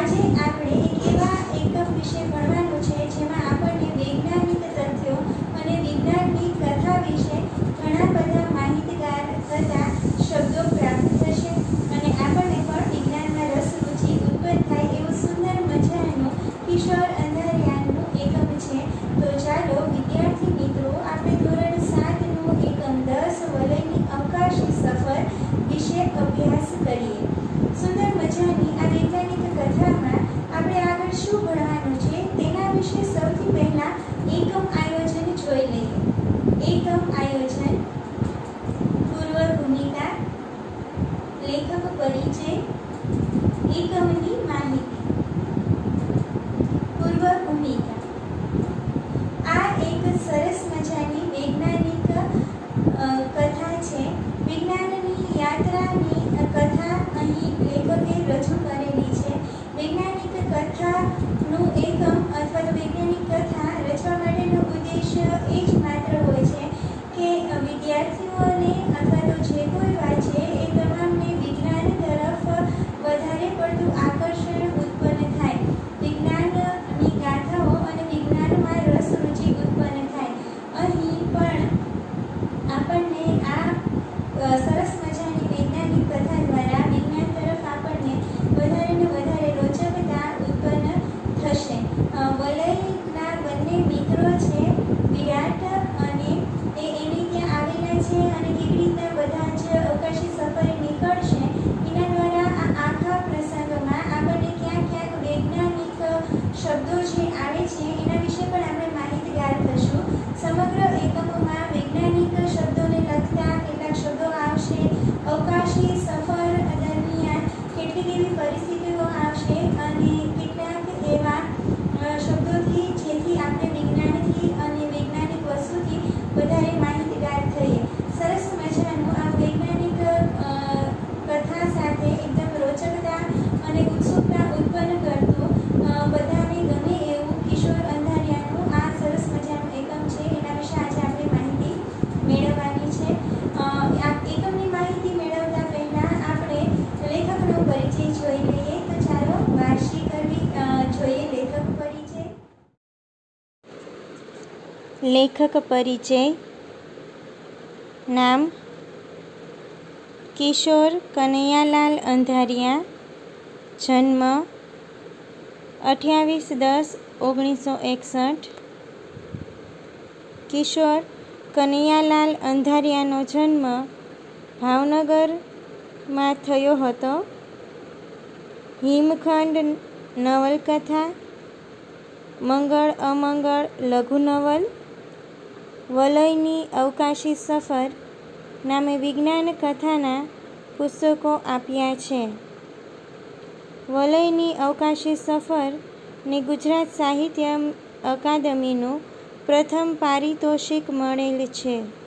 આજે આ puede hacer es લેખક પરિચય નામ કિશોર કનૈયાલાલ અંધારિયા જન્મ અઠ્યાવીસ દસ ઓગણીસો એકસઠ કિશોર કનૈયાલાલ અંધારિયાનો જન્મ ભાવનગરમાં થયો હતો હિમખંડ નવલકથા મંગળ અમંગળ લઘુ નવલ વલયની અવકાશી સફર નામે વિજ્ઞાન કથાના પુસ્તકો આપ્યા છે. વલયની અવકાશી સફરને ગુજરાત સાહિત્ય અકાદમીનું પ્રથમ પારિતોષિક મળેલ છે.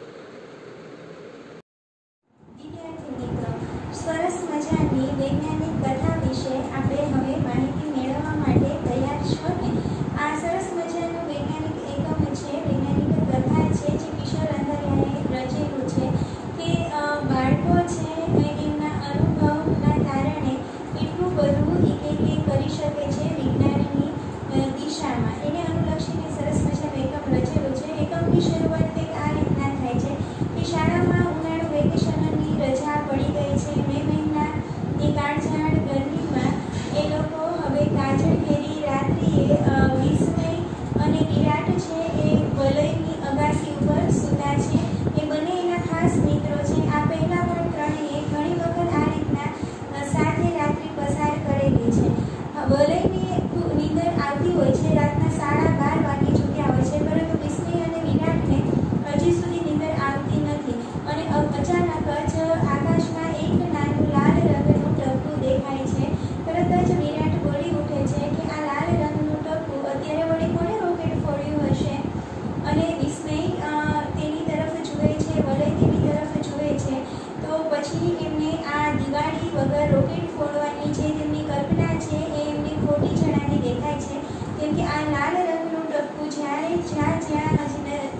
આપણને દેખાય છે. કેમ કે આ લાલ રંગનું ટપકું જ્યાં જ્યાં જ્યાં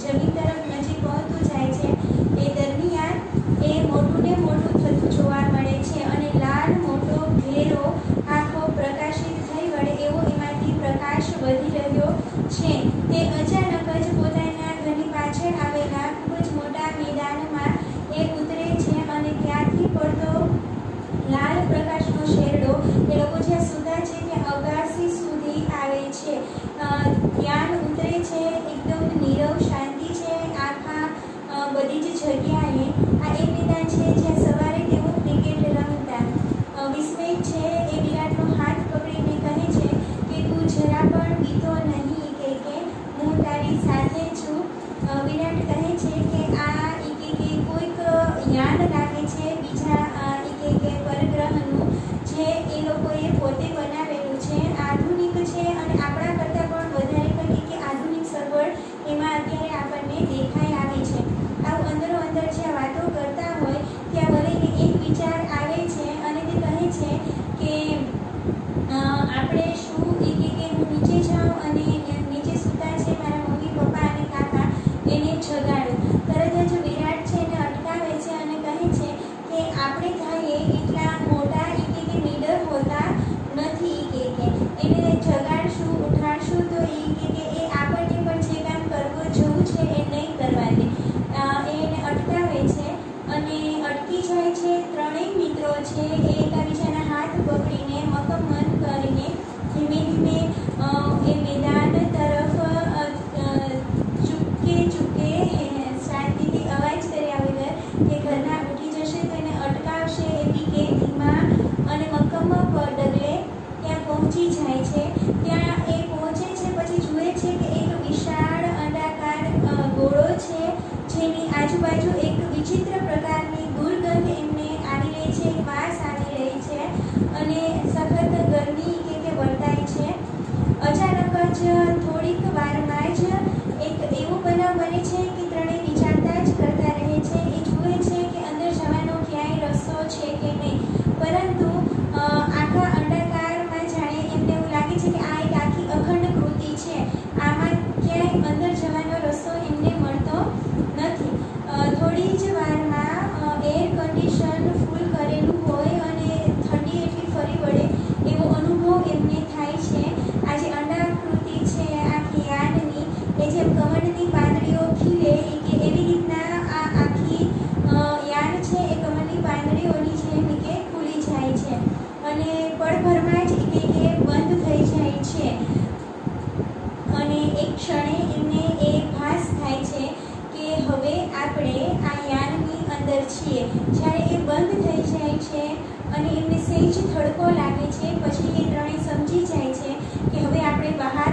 જમીન તરફ નજીક પહોંચતું જાય છે એ દરમિયાન એ મોટું ને મોટું થતું જોવા મળે છે અને લાલ, મોટો, ઘેરો, આખો પ્રકાશિત થઈ વળે એવો એમાંથી પ્રકાશ વધી રહ્યો છે. તે અજા જગ્યાએ આ એ મેદાન છે જ્યાં સવારે તેઓ ક્રિકેટ રમતા. વિસ્મય છે એ વિરાટનો હાથ પકડીને કહે છે કે, તું જરા પણ બીતો નહીં કે કે હું તારી સાથે છું. વિરાટ કહે છે કે, આ કે કોઈક યાદ છે કે આપણે શું એ કે હું નીચે જાઉં અને નીચે સૂતા છે મારા મમ્મી, પપ્પા અને કાકા, એને જગાડું. તરત જ વિરાટ છે એને અટકાવે છે અને કહે છે કે, આપણે ખાઈએ એટલા મોટા એ કે નીડર હોતા નથી એ કે એને જગાડ. મિત્રો છે એ એકબીજાના હાથ પકડીને મકમન કરીને ધીમે ધીમે એ મેદાન તરફ ચૂકે ચૂકે શાંતિથી અવાજ કર્યા વગર કે ઘરના ઉઠી જશે તો એને અટકાવશે એવી કે ધીમા અને મક્કમ ડગલે ત્યાં પહોંચી જાય છે. ત્યાં એ પહોંચે છે, પછી જુએ છે કે એક વિશાળ અંડાકાર ગોળો છે જેની આજુબાજુ એક વિચિત્ર પ્રકારની થોડીક વારમાં જ એક એવો બનાવ બને છે કે ત્રણેય વિચારતા જ કરતા રહે છે. એ જુએ છે કે અંદર જવાનો ક્યાંય રસ્તો છે કે નહીં. પરંતુ આખા અંડાકારમાં જાણે એમને એવું લાગે છે કે આ એક આખી અખંડ કૃતિ છે. આમાં ક્યાંય અંદર જવાનો રસ્તો એમને મળતો નથી. થોડી જ વારમાં એર કન્ડિશન ફૂલ કરેલું હોય અને ઠંડી એટલી ફરી વળે એવો અનુભવ એમને થાય છે. આજે જે છે. અને એક ક્ષણે એમને એ ભાસ થાય છે કે હવે આપણે આ યાનની અંદર છીએ. જ્યારે એ બંધ થઈ જાય છે અને એમને સહેજ થડકો લાગે છે, પછી એ ત્રણેય સમજી જાય છે કે હવે આપણે બહાર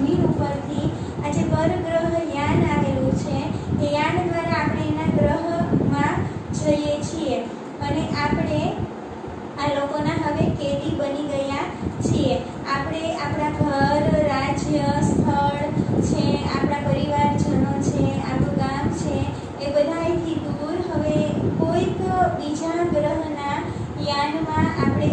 જમીન ઉપરથી આ જે પરગ્રહ યાન આવેલું છે. એ યાન દ્વારા આપણે એના ગ્રહમાં જઈએ છીએ અને આપણે આ લોકોના હવે કેદી બની ગયા છીએ. આપણે આપણા ઘર, રાજ્ય, સ્થળ છે, આપણા પરિવારજનો છે, આપણું ગામ છે, એ બધાથી દૂર. હવે કોઈક બીજા ગ્રહના યાનમાં આપણે